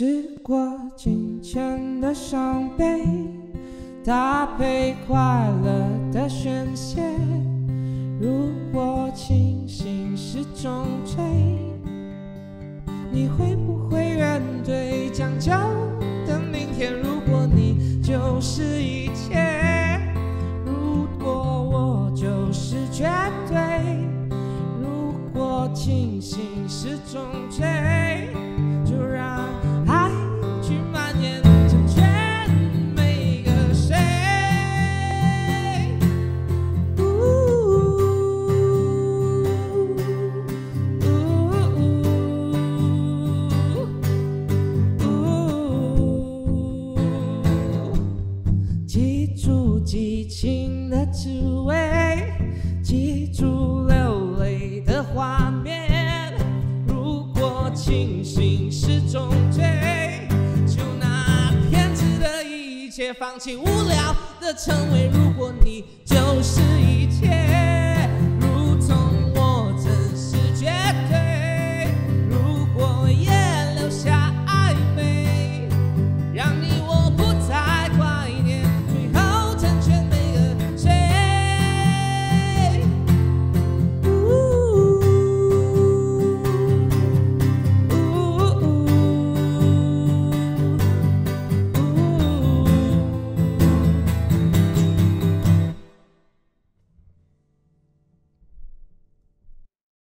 时过境迁的伤悲，搭配快乐的宣泄。如果清醒是种罪，你会不会怨对将就的明天？如果你就是一切，如果我就是绝对，如果清醒是种罪，激情的滋味，记住流泪的画面。如果清醒是种罪，就拿偏执的一切放弃无聊的称谓。如果你。